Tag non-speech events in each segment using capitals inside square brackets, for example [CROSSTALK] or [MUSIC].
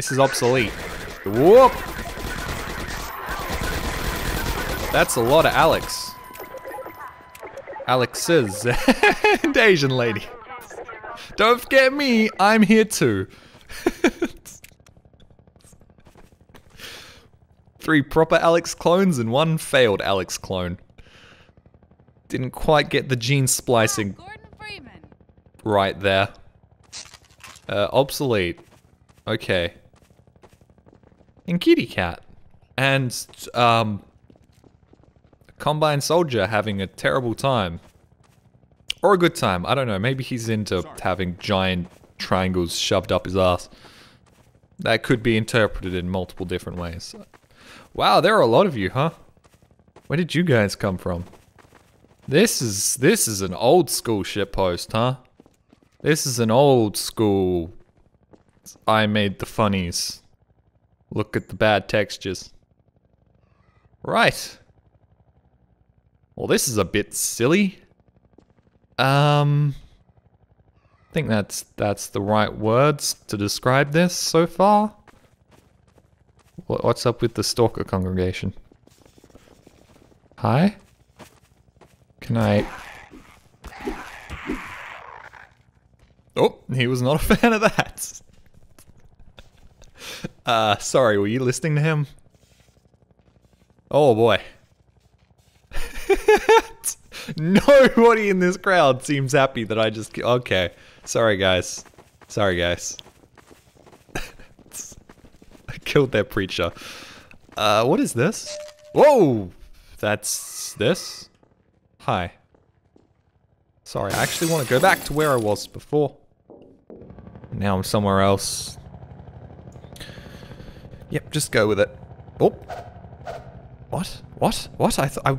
This is obsolete. Whoop! That's a lot of Alyx. Alyx's [LAUGHS] and Asian lady. Don't forget me, I'm here too. [LAUGHS] Three proper Alyx clones and one failed Alyx clone. Didn't quite get the gene splicing right there. Uh, obsolete. Okay. And kitty cat. And, um, combine soldier having a terrible time. Or a good time. I don't know. Maybe he's into having giant triangles shoved up his ass. That could be interpreted in multiple different ways. Wow, there are a lot of you, huh? Where did you guys come from? This is this is an old school shitpost, huh? This is an old school. I made the funnies. Look at the bad textures. Right. Well, this is a bit silly. Um, I think that's that's the right words to describe this so far. What's up with the stalker congregation? Hi. Can I? Oh, he was not a [LAUGHS] fan of that. Uh, sorry, were you listening to him? Oh boy. [LAUGHS] Nobody in this crowd seems happy that I just. Okay. Sorry, guys. Sorry, guys. [LAUGHS] I killed that preacher. Uh, what is this? Whoa! That's this? Hi. Sorry, I actually want to go back to where I was before. Now I'm somewhere else. Yep, just go with it. Oh. What? What? What? I thought I...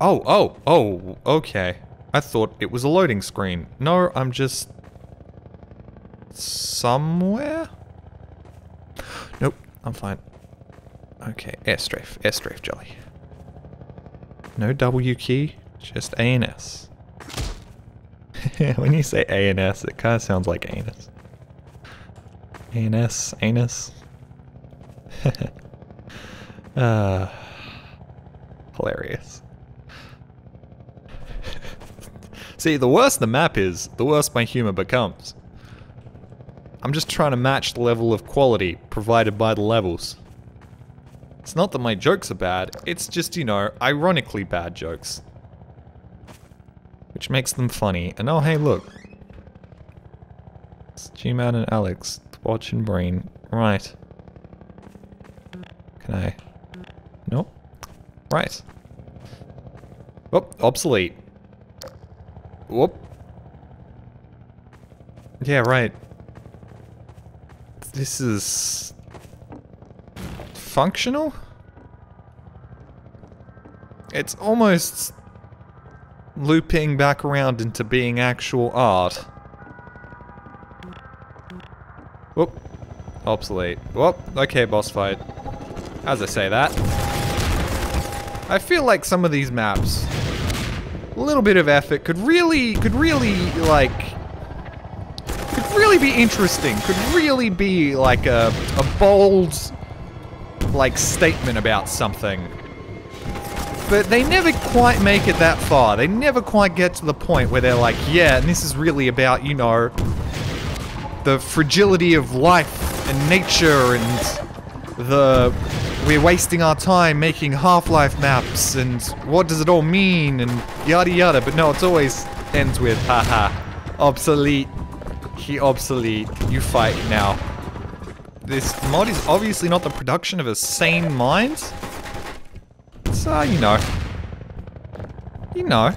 Oh, oh, oh, okay. I thought it was a loading screen. No, I'm just... Somewhere? Nope, I'm fine. Okay, airstrafe, airstrafe jolly. No W key, just A and S. [LAUGHS] when you say A and S, it kind of sounds like anus. A and S, anus. [LAUGHS] uh, hilarious. [LAUGHS] See, the worse the map is, the worse my humor becomes. I'm just trying to match the level of quality provided by the levels. It's not that my jokes are bad, it's just, you know, ironically bad jokes. Which makes them funny. And oh, hey, look. It's G-Man and Alyx. Watch and Brain. Right. Can I? Nope. Right. Whoop, obsolete. Whoop. Yeah, right. This is... Functional? It's almost looping back around into being actual art. Whoop. Obsolete. Whoop. Okay, boss fight. As I say that. I feel like some of these maps, a little bit of effort could really, could really, like, could really be interesting. Could really be like a, a bold, like, statement about something but they never quite make it that far. They never quite get to the point where they're like, yeah, and this is really about, you know, the fragility of life and nature and the we're wasting our time making Half-Life maps and what does it all mean and yada yada. But no, it's always ends with, haha, obsolete. He obsolete. You fight now. This mod is obviously not the production of a sane mind. So, you know. You know.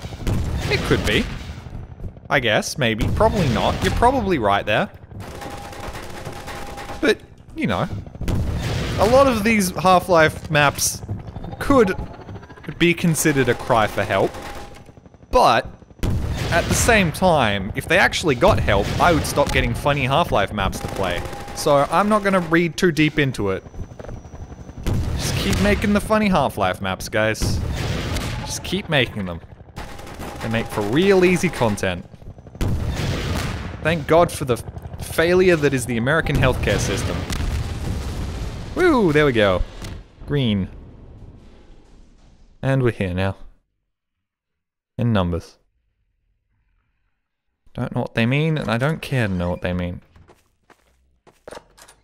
It could be. I guess, maybe. Probably not. You're probably right there. But, you know. A lot of these Half-Life maps could be considered a cry for help. But, at the same time, if they actually got help, I would stop getting funny Half-Life maps to play. So I'm not gonna read too deep into it. Just keep making the funny Half-Life maps, guys. Just keep making them. They make for real easy content. Thank God for the failure that is the American healthcare system. Woo, there we go. Green. And we're here now. In numbers. Don't know what they mean, and I don't care to know what they mean.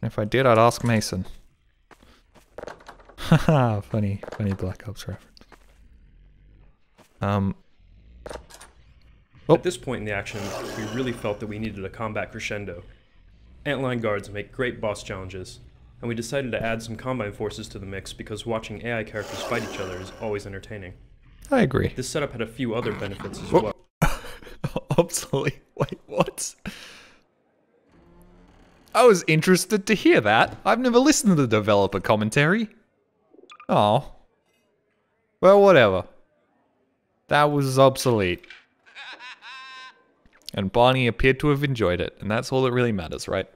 If I did, I'd ask Mason. [LAUGHS] Haha, funny, funny Black Ops reference. Um. Oh. At this point in the action, we really felt that we needed a combat crescendo. Antlion guards make great boss challenges, and we decided to add some Combine forces to the mix because watching AI characters fight each other is always entertaining. I agree. This setup had a few other benefits as Whoa. well. [LAUGHS] Obsolete. Wait, what? I was interested to hear that. I've never listened to the developer commentary. Oh. Well, whatever. That was obsolete. And Barney appeared to have enjoyed it, and that's all that really matters, right?